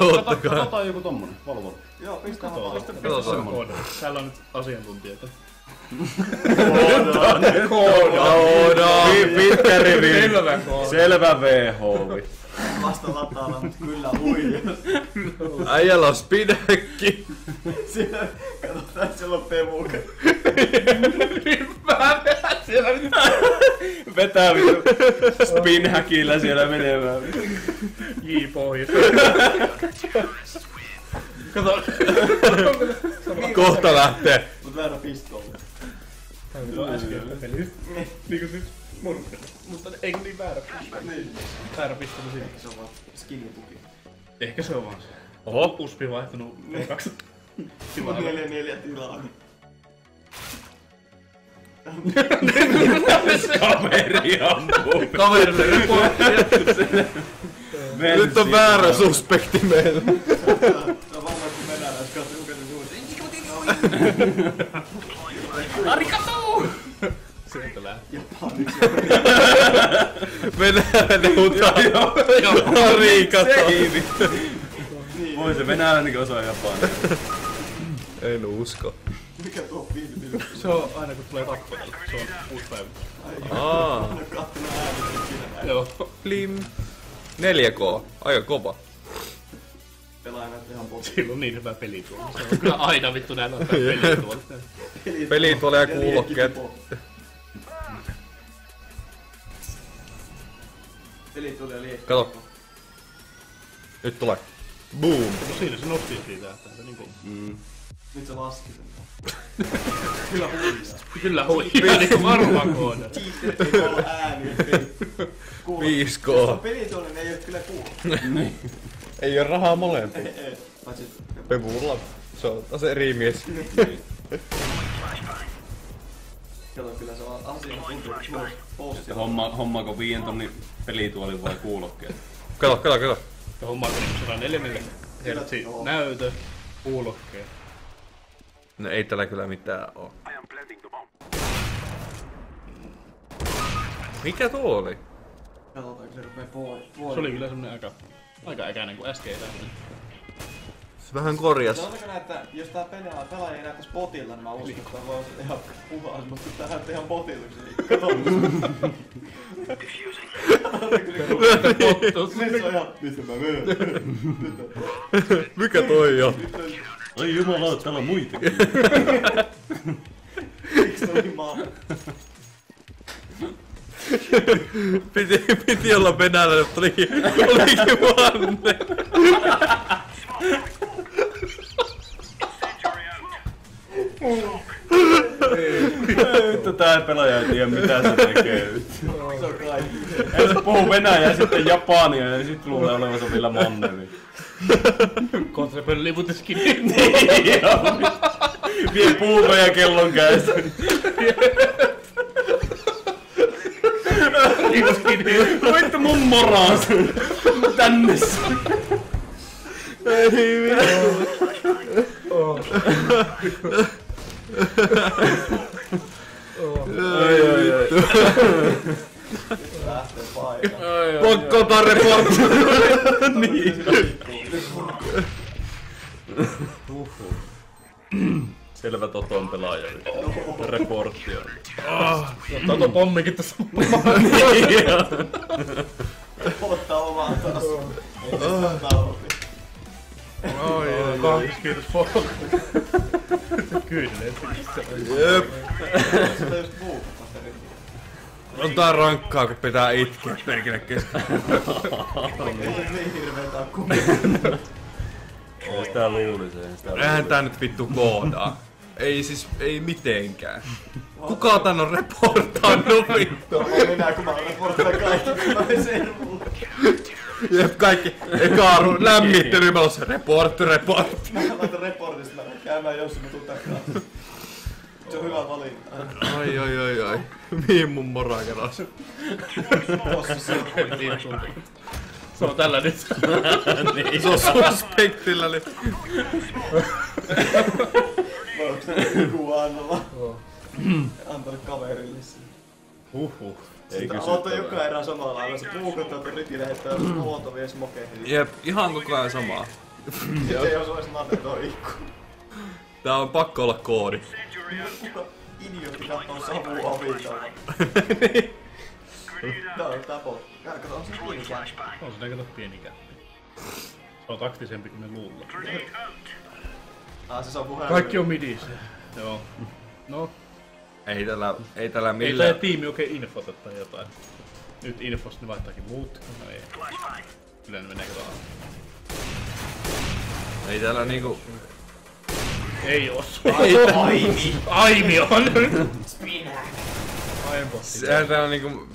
Ottakaa. Katsotaan joku tommonen, Volvo. Joo, pistä vaan. Pistä. Koodari. Täällä on nyt asiantuntijoita. Koodaa. Pitkä rivi. Selvä koodari. Selvä VH. vasta lataalla, mutta kyllä huijaa. Äijällä on spinekki. Siellä, katsotaan, siellä on pemuka. Vetää vittu spinhäkillä siellä menemään. J pohjassa. Kato. Kohta lähtee. Mut väärä pistooli. Tämä on äskeistä pelistä. Niinku siis mun. Mutta eikö niin väärä Niin. Väärä pistoli siinä. Se on vaan skinnipuki. Ehkä se on vaan se. Oho. Uspi vaihtunut kaksi. Mulla on neljä neljä tilaa. Kaveri ampuu. Kaverille Nyt on väärä suspekti meillä. Tää on varmaan kun venäläis katsoo ukeinen suuri. Arigato! Sieltä lähtee. Venäläinen huutaa. Arigato. Voi se venäläinenkin osaa japania. En usko. Mikä tuo filmi? Se on aina kun tulee tappeella. Se on uusi päivä. Aa. Joo. Plim. 4K. Aika kova. Ihan. Sillä on niin hyvä peli tuolla. Se on kyllä aina vittu näin on peli tuolla. Peli tuolla ja kuulokkeet. Peli tulee liekki. Kato. Nyt tulee. Boom. No siinä se nosti siitä, että se niinku... Nyt se laski sen. Kyllä huijaa. Kyllä huijaa, niinku varmaan koodari. Cheater ei olla ääniä. Kuuluu. 5K. Jos on pelituoli, ne ei oo kyllä kuullut. Ei oo rahaa molempiin. Ei. Paitsi Pevulla. Se on taas eri mies. Kato, kyllä se on. Posti. Ja homma, hommaako viien tonnin pelituoli vai kuulokkeet? Kato, kato, kato. Ja homma on niinku 104 hertsi näytö, kuulokkeet. No ei tällä kyllä mitään oo. Mikä tuo oli? Katsotaan, se rupee pois. Se oli kyllä semmonen aika, aika äkäinen kuin äsken eläinen. Se vähän korjas. Sanotaanko näin, että jos tää pelaa, pelaaja ei näyttäis botilla, niin mä uskon, että tää voi olla ihan puhas, mutta tää näyttää ihan botilla, kun se se on. Mikä toi on? Ai jumala, täällä on muitakin. Miksi se oli maa? Piti, piti olla venäläinen, mutta olikin, olikin vanne. Vittu tää pelaaja ei tiedä mitä se tekee. Se on kaikki. Ei se puhu venäjää sitten japania ja sit luulee olevansa vielä manneli. Kohta se pöllii muuteskin. Vie puukoja kellon kädessä. Vittu mun moraas. Tänne. Ai ai ai. Lähtee paikalle. Report. Niin. Selvä Toton pelaaja. Reportti on. Toto pommikin tässä. Ottaa omaa taas. Oi, oi, Kahdis, kiitos. Kyllä, Jep. Se on. On tää rankkaa, kun pitää itkeä perkele kesken. Ei se niin hirveä takku. Ei sitä sitä Eihän tää nyt vittu koodaa. Ei siis, ei mitenkään. Kuka tän on reportannut vittu? On minä, kun mä oon raportilla kaikki, mä menen servuun. Jep, kaikki. Eka arvo, lämmittely, mä se reportti, reportti. Mä laitan reportista, mä käymään jossain, mä tuun takaa. Se on hyvä valinta. Ai, ai, ai, ai. Mihin mun mora keras? Tossa on Se on tällä nyt. Se on suspektillä, niin Onko se joku annolla? Antanut kaverille sen. Huhhuh. Ei Sitten kysyttävää. aloittaa joka erää samalla lailla. Se puukotaan tuon riki lähettää luontavia smokeihin. Jep, ihan koko ajan samaa. Sitten se ei osuisi nateton ikku. Tää on pakko olla koodi. Kuka idiootti kattoo savua ovitalla? Tää on tää pot. Kato, on se pieni käsi. On se kato pieni käppi. Se on taktisempi kuin me luulla. Ah, se saa puheen. Kaikki on midissä. Joo. No, Ei tällä, ei tällä ei tää millään. tiimi oikein infota tai jotain. Nyt infosta ne vaihtaakin muut. No ei. Kyllä ne menee kato Ei tällä niinku... Ei osu. Aimi! Aimi on! Aiempotti. Sehän täällä niinku...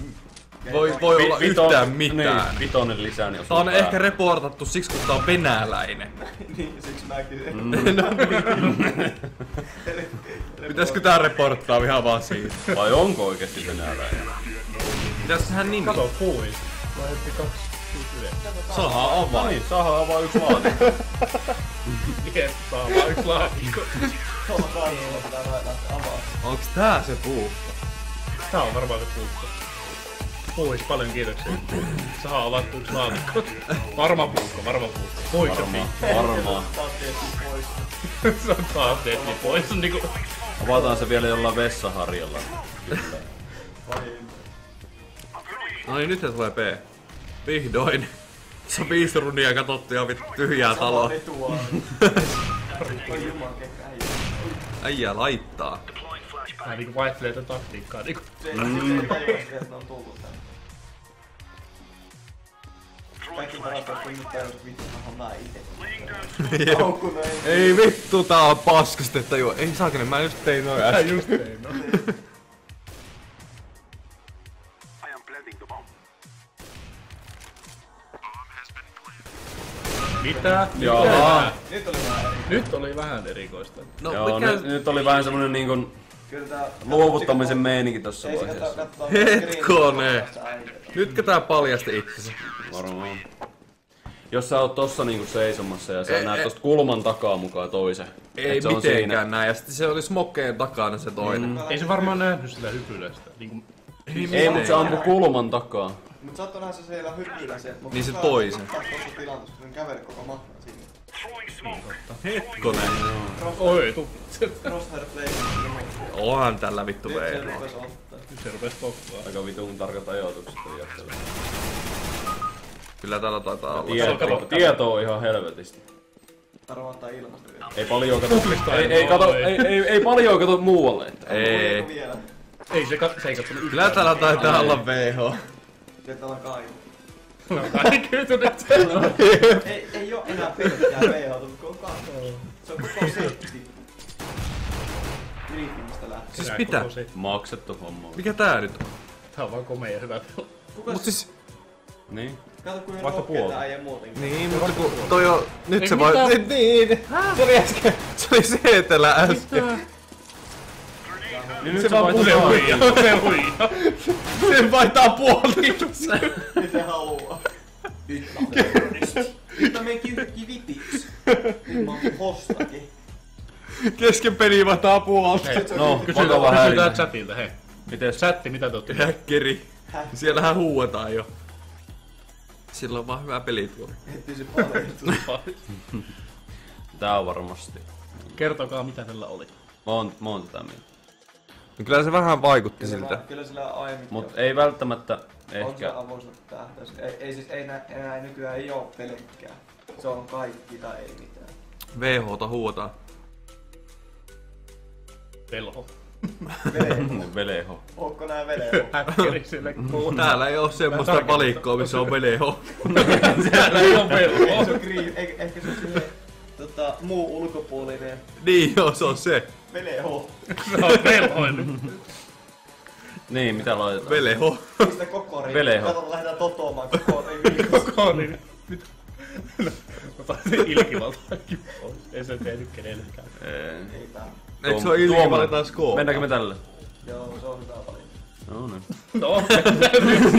Voi, voi olla Vi- yhtään mitään. Niin, vitonen lisää, niin Tää on ehkä reportattu siksi, kun tää on venäläinen. Niin, siksi mäkin se. Pitäisikö tää reporttaa ihan vaan siitä? Vai onko oikeesti venäläinen? Pitäisiköhän nimi? Kato, puhuis. Mä hetki kaksi. Saha avaa. Niin, saadaan avaa yksi laatikko. Jep, saa vaan yksi laatikko. Avaa. Onks tää se puu? Tää on varmaan se puukko. Puhuis paljon kiitoksia. Saa avattu yksi laatikko. Varma puukko, varma puukko. Poika Varmaan, varmaan. Taas tietysti pois. Se on taas tehty pois. Se on niinku... Avataan se vielä jollain vessaharjalla. Kyllä. No niin, nyt se tulee B. Vihdoin. Se on viisi rundia katsottu ja vittu tyhjää taloa. äijä. Laittaa. Tää niinku vaihtelee tätä taktiikkaa niinku. Se ei mm. tajua sitä, että on tullut tänne. Kaikki parasta, kun nyt tajus vittu, mä. Aukku näin. Ei vittu, tää on paskasta, että joo. Ei saakeli, mä just tein noin äsken. just tein, no. Mitä? Jaha. Nyt oli vähän eri. Nyt oli vähän erikoista. No Joo, mikä... nyt, nyt oli vähän semmonen niinkun Kyllä tää... luovuttamisen meininki tossa Ei vaiheessa. Hetkone. Nytkö tää paljasti itsensä? Varmaan. Jos sä oot tossa niinku seisomassa ja sä Ei, näet ei. tosta kulman takaa mukaan toisen. Ei se mitenkään näin. Ja sitten se oli smokkeen takana se toinen. Mm. Ei se varmaan nähnyt sitä hypylästä. Niinku, Ei, mut se ampui kulman takaa. Mut saattoi nähdä se siellä mut Niin se toisen. Tossa tilanteessa, kun se käveli koko matkan sinne. Hetkonen. oi, tu. Crosshair play. Onhan tällä vittu Nyt se rupes ottaa. Nyt se rupes tokkaa. Aika vitun tarkat ajoitukset on jättänyt. Kyllä täällä taitaa olla. Tieto, kato, kato. tieto on ihan helvetisti. Tarvaa ottaa ilmasta vielä. Ei paljon kato, ei, ei, kato, ei, ei, ei paljon kato muualle. Että. Ei. Ei se, kat- se ei kattonut Kyllä täällä taitaa olla VH. Sieltä on kai. Kaikkyytynyt. Ei, ei oo enää pelkkää Se on koko setti. Griffimistä lähtee. Siis mitä? Maksettu homma. Mikä tää nyt on? Tää on vaan komea ja hyvä. Kuka Mut siis... Niin. Kato kuin rohkeeta puolta. äijä muutenkin. Niin, mutta kun toi on... Nyt se voi... mitään. Niin, se oli äsken... Se oli seetelä äsken. Niin Se vaan Se huijaa, se huijaa. Se vaihtaa puoliksi. Miten haluaa. Nyt mä oon Nyt mä menen kyykki vitiks. Nyt mä oon hostakin. Kesken peli vaihtaa puolta. Hei, No, kysytään, kysytään chatilta, hei. Mites? Chatti, mitä te ootte? Häkkeri. Häh? Siellähän huuetaan jo. Sillä on vaan hyvä pelituoli. Ettei se paljon. Tää on varmasti. Kertokaa, mitä tällä oli. Mä oon, mä oon tätä mieltä. No kyllä se vähän vaikutti Kyllä siltä. mä- Kyllä sillä aiemmin. Mut ei välttämättä On se ehkä... avoisena tähtäys. Ei, ei siis ei nä, enää nykyään ei oo pelkkää. Se on kaikki tai ei mitään. VHta huuetaan. Velho. Vele. Veleho. Onko nää vele? Häkkeri sille kuuluu. Täällä ei oo semmoista valikkoa, missä on VH. Täällä ei oo se on eh, ehkä se on silleen, muu ulkopuolinen Niin joo, se on se. veleho. Se on velho. Niin, mitä laitetaan? Veleho. Mistä koko rivi? Veleho. Kato, lähdetään totoamaan koko rivi. Koko niin. Mitä? No, Ota se ilkivalta pois. Ei se tehnyt kenellekään. Ei. Ei tää. Eikö se ole Tuomainen. valitaan skoopaa? Mennäänkö me tälle? Joo, se on hyvä valinta. No niin. No,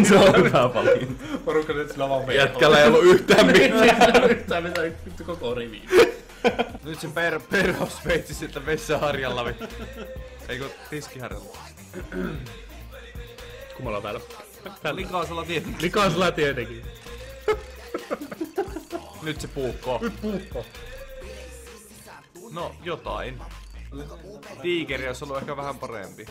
Se on hyvä paljon. porukka nyt sillä vaan velho. Jätkällä ei ollut yhtään mitään. Yhtään mitään vittu koko riviin. Nyt se per, perhosveitsi sieltä vessaharjalla. vi- Eikö tiskiharjalla? Kumalla täällä. täällä. Likaasella tietenkin. Likaisella tietenkin. Nyt se puukko. Nyt puukko. No, jotain. Tiikeri olisi ollut ehkä vähän parempi.